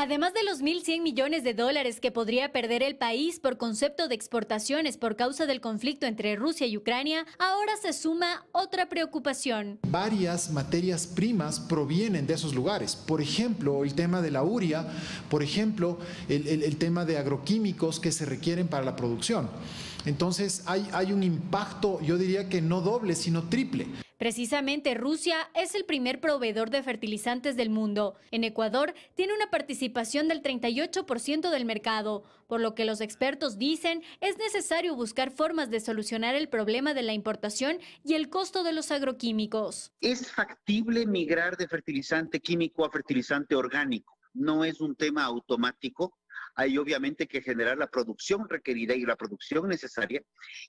Además de los 1.100 millones de dólares que podría perder el país por concepto de exportaciones por causa del conflicto entre Rusia y Ucrania, ahora se suma otra preocupación. Varias materias primas provienen de esos lugares. Por ejemplo, el tema de la uria, por ejemplo, el, tema de agroquímicos que se requieren para la producción. Entonces hay un impacto, yo diría que no doble, sino triple. Precisamente Rusia es el primer proveedor de fertilizantes del mundo. En Ecuador tiene una participación del 38% del mercado, por lo que los expertos dicen es necesario buscar formas de solucionar el problema de la importación y el costo de los agroquímicos. Es factible migrar de fertilizante químico a fertilizante orgánico. No es un tema automático hay obviamente que generar la producción requerida y la producción necesaria,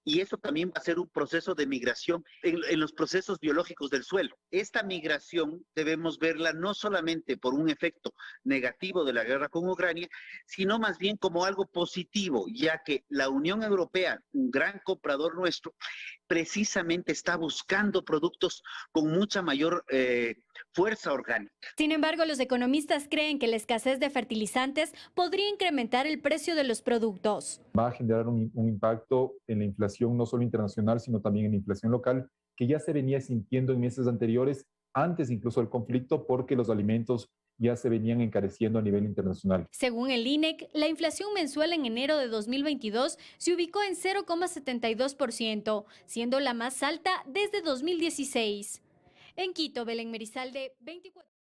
y eso también va a ser un proceso de migración en, los procesos biológicos del suelo. Esta migración debemos verla no solamente por un efecto negativo de la guerra con Ucrania, sino más bien como algo positivo, ya que la Unión Europea, un gran comprador nuestro, precisamente está buscando productos con mucha mayor eh, fuerza orgánica. Sin embargo, los economistas creen que la escasez de fertilizantes podría incrementar el precio de los productos. Va a generar un, un impacto en la inflación no solo internacional, sino también en la inflación local, que ya se venía sintiendo en meses anteriores, antes incluso del conflicto, porque los alimentos ya se venían encareciendo a nivel internacional. Según el INEC, la inflación mensual en enero de 2022 se ubicó en 0,72%, siendo la más alta desde 2016. En Quito, Belén Merizalde, 24.